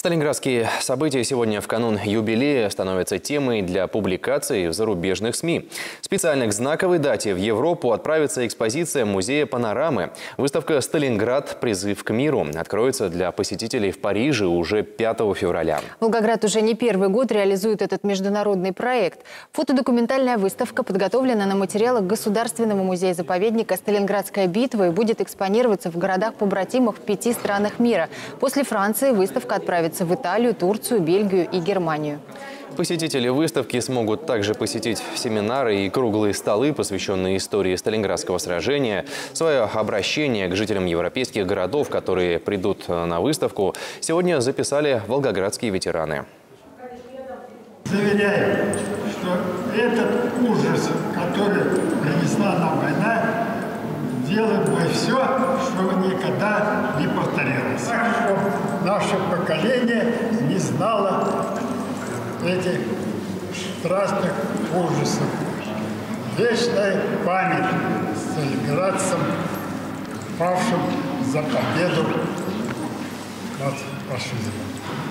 Сталинградские события сегодня в канун юбилея становятся темой для публикаций в зарубежных СМИ. Специально к знаковой дате в Европу отправится экспозиция музея «Панорамы». Выставка «Сталинград. Призыв к миру» откроется для посетителей в Париже уже 5 февраля. Волгоград уже не первый год реализует этот международный проект. Фотодокументальная выставка подготовлена на материалах Государственного музея-заповедника «Сталинградская битва» и будет экспонироваться в городах-побратимах в пяти странах мира. После Франции выставка отправится отправиться в Италию, Турцию, Бельгию и Германию. Посетители выставки смогут также посетить семинары и круглые столы, посвященные истории Сталинградского сражения. Свое обращение к жителям европейских городов, которые придут на выставку, сегодня записали волгоградские ветераны. Заверяю, что этот ужас, который принесла нам война, делаем мы все, чтобы никогда не повторилось. Наше поколение не знало этих страшных ужасов. Вечная память сталинградцам, павшим за победу над фашизмом.